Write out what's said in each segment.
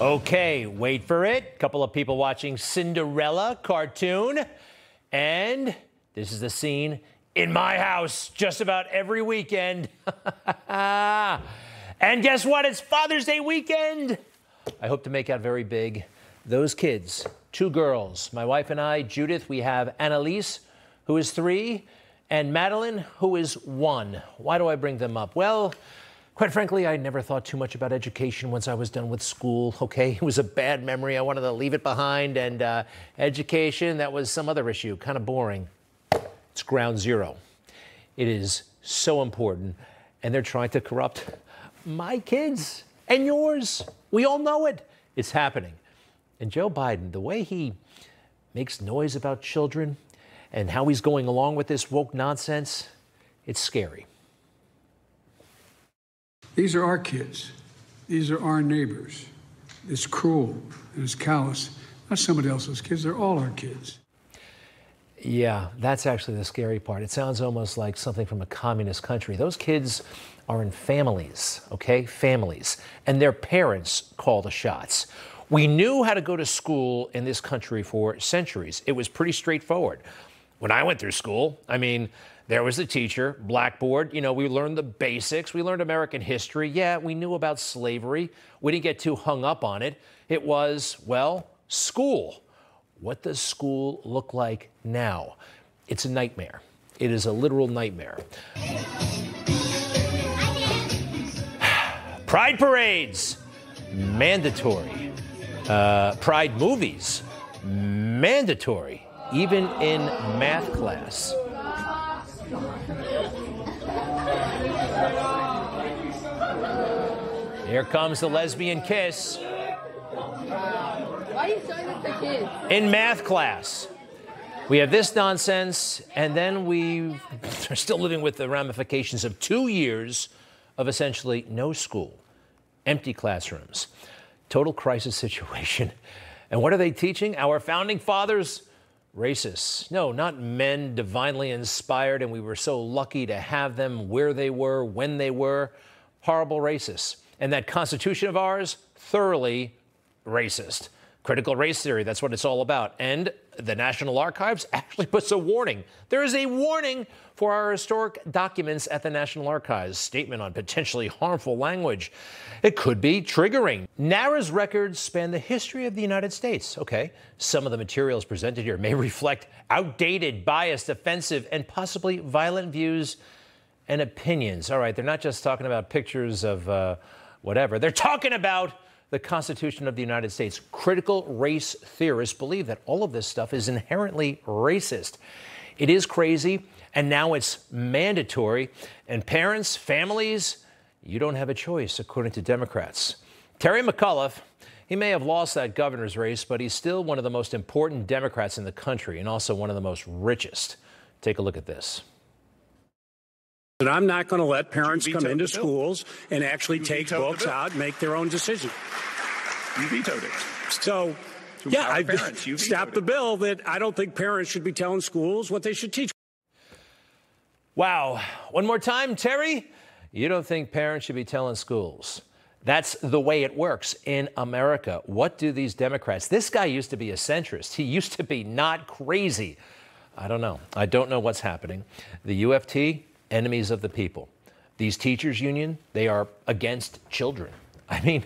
Okay, wait for it. A couple of people watching Cinderella cartoon. And this is the scene in my house just about every weekend. and guess what? It's Father's Day weekend. I hope to make out very big. Those kids, two girls, my wife and I, Judith, we have Annalise, who is three, and Madeline, who is one. Why do I bring them up? Well, Quite frankly, I never thought too much about education once I was done with school. Okay, it was a bad memory. I wanted to leave it behind. And uh, education, that was some other issue, kind of boring. It's ground zero. It is so important. And they're trying to corrupt my kids and yours. We all know it. It's happening. And Joe Biden, the way he makes noise about children and how he's going along with this woke nonsense, it's scary. These are our kids. These are our neighbors. It's cruel and it's callous. Not somebody else's kids, they're all our kids. Yeah, that's actually the scary part. It sounds almost like something from a communist country. Those kids are in families, okay? Families. And their parents call the shots. We knew how to go to school in this country for centuries. It was pretty straightforward. When I went through school, I mean, there was the teacher, blackboard. You know, we learned the basics. We learned American history. Yeah, we knew about slavery. We didn't get too hung up on it. It was, well, school. What does school look like now? It's a nightmare. It is a literal nightmare. Pride parades, mandatory. Uh, pride movies, mandatory, even in math class. Here comes the lesbian kiss. Why are you showing this to kids? In math class. We have this nonsense, and then we are still living with the ramifications of two years of essentially no school, empty classrooms, total crisis situation. And what are they teaching? Our founding fathers racists. No, not men divinely inspired, and we were so lucky to have them where they were, when they were. Horrible racists. And that Constitution of ours, thoroughly racist. Critical race theory, that's what it's all about. And the National Archives actually puts a warning. There is a warning for our historic documents at the National Archives. Statement on potentially harmful language. It could be triggering. NARA's records span the history of the United States. Okay, some of the materials presented here may reflect outdated, biased, offensive, and possibly violent views and opinions. All right, they're not just talking about pictures of uh, whatever, they're talking about the Constitution of the United States. Critical race theorists believe that all of this stuff is inherently racist. It is crazy, and now it's mandatory. And parents, families, you don't have a choice, according to Democrats. Terry McAuliffe, he may have lost that governor's race, but he's still one of the most important Democrats in the country and also one of the most richest. Take a look at this. And I'm not going to let parents come into schools and actually you take books out and make their own decision. You vetoed it. So, yeah, I stopped the bill that I don't think parents should be telling schools what they should teach. Wow. One more time, Terry. You don't think parents should be telling schools. That's the way it works in America. What do these Democrats? This guy used to be a centrist. He used to be not crazy. I don't know. I don't know what's happening. The UFT, enemies of the people. These teachers union, they are against children. I mean,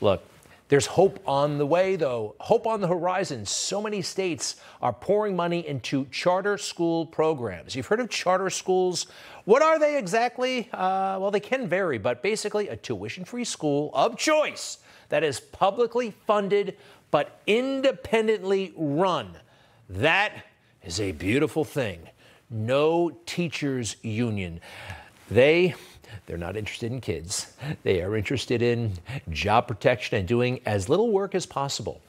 look, there's hope on the way, though. Hope on the horizon. So many states are pouring money into charter school programs. You've heard of charter schools? What are they exactly? Uh, well, they can vary, but basically a tuition free school of choice that is publicly funded but independently run. That is a beautiful thing. No teachers union. They they're not interested in kids. They are interested in job protection and doing as little work as possible.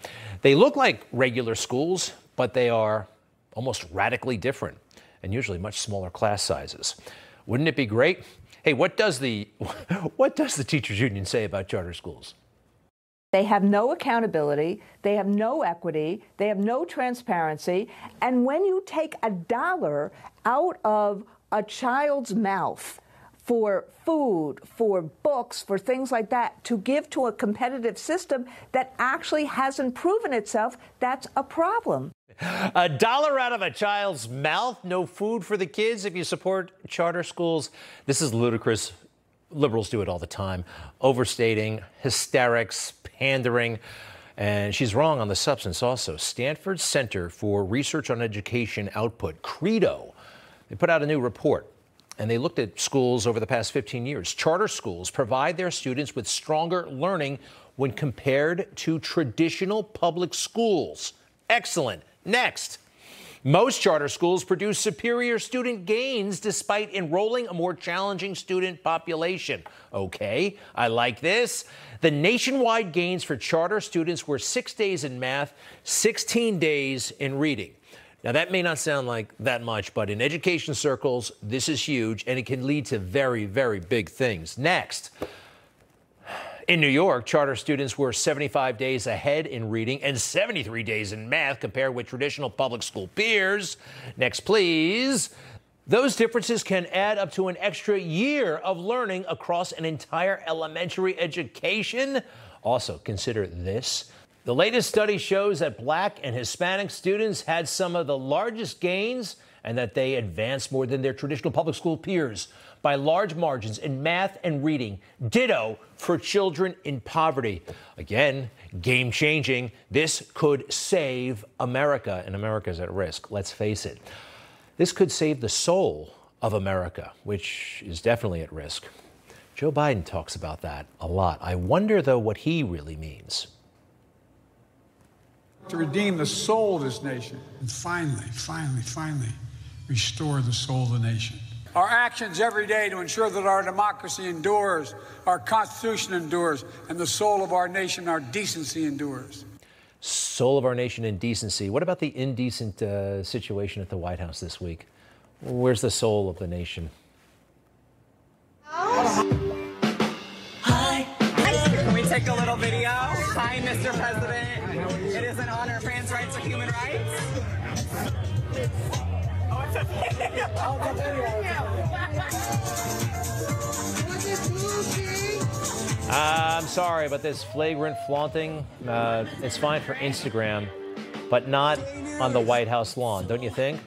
They look like regular schools, but they are almost radically different and usually much smaller class sizes. Wouldn't it be great? Hey, what does the what does the teachers union say about charter schools? They have no accountability, they have no equity, they have no transparency, and when you take a dollar out of a child's mouth for food, for books, for things like that, to give to a competitive system that actually hasn't proven itself, that's a problem. A dollar out of a child's mouth, no food for the kids if you support charter schools. This is ludicrous. Liberals do it all the time. Overstating, hysterics, pandering. And she's wrong on the substance also. Stanford Center for Research on Education Output, CREDO, they put out a new report and they looked at schools over the past 15 years. Charter schools provide their students with stronger learning when compared to traditional public schools. Excellent. Next. Most charter schools produce superior student gains despite enrolling a more challenging student population. Okay, I like this. The nationwide gains for charter students were six days in math, 16 days in reading. Now, that may not sound like that much, but in education circles, this is huge and it can lead to very, very big things. Next, in New York, charter students were 75 days ahead in reading and 73 days in math compared with traditional public school peers. Next, please. Those differences can add up to an extra year of learning across an entire elementary education. Also, consider this. The latest study shows that black and Hispanic students had some of the largest gains and that they advanced more than their traditional public school peers by large margins in math and reading. Ditto for children in poverty. Again, game changing. This could save America, and America is at risk. Let's face it. This could save the soul of America, which is definitely at risk. Joe Biden talks about that a lot. I wonder, though, what he really means. To redeem the soul of this nation. And finally, finally, finally, restore the soul of the nation. Our actions every day to ensure that our democracy endures, our Constitution endures, and the soul of our nation, our decency endures. Soul of our nation and decency. What about the indecent uh, situation at the White House this week? Where's the soul of the nation? Hi. Can we take a little video? Hi, Mr. President. It is an honor. Trans rights are human rights. Oh, it's a video. Uh, I'm sorry, but this flagrant flaunting, uh, it's fine for Instagram, but not on the White House lawn, don't you think?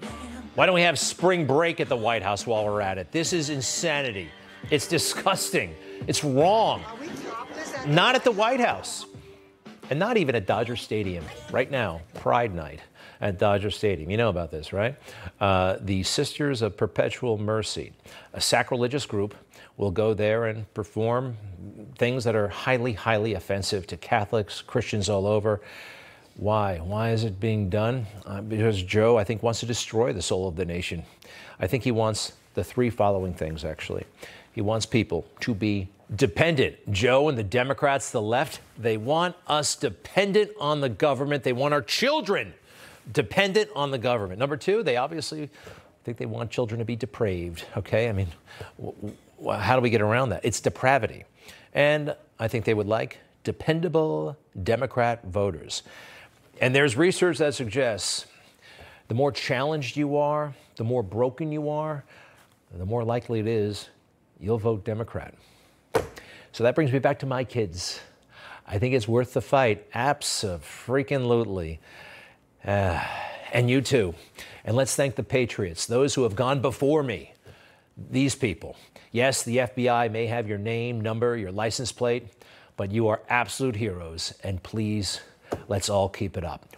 Why don't we have spring break at the White House while we're at it? This is insanity. It's disgusting. It's wrong. Not at the White House. And not even at Dodger Stadium. Right now, Pride Night at Dodger Stadium. You know about this, right? Uh, the Sisters of Perpetual Mercy, a sacrilegious group, will go there and perform things that are highly, highly offensive to Catholics, Christians all over. Why? Why is it being done? Uh, because Joe, I think, wants to destroy the soul of the nation. I think he wants the three following things, actually. He wants people to be dependent. Joe and the Democrats, the left, they want us dependent on the government. They want our children dependent on the government. Number two, they obviously think they want children to be depraved. Okay, I mean, how do we get around that? It's depravity. And I think they would like dependable Democrat voters. And there's research that suggests the more challenged you are, the more broken you are, the more likely it is you'll vote Democrat. So that brings me back to my kids. I think it's worth the fight. Absolutely. Uh, and you too. And let's thank the Patriots, those who have gone before me. These people. Yes, the FBI may have your name, number, your license plate, but you are absolute heroes. And please, let's all keep it up.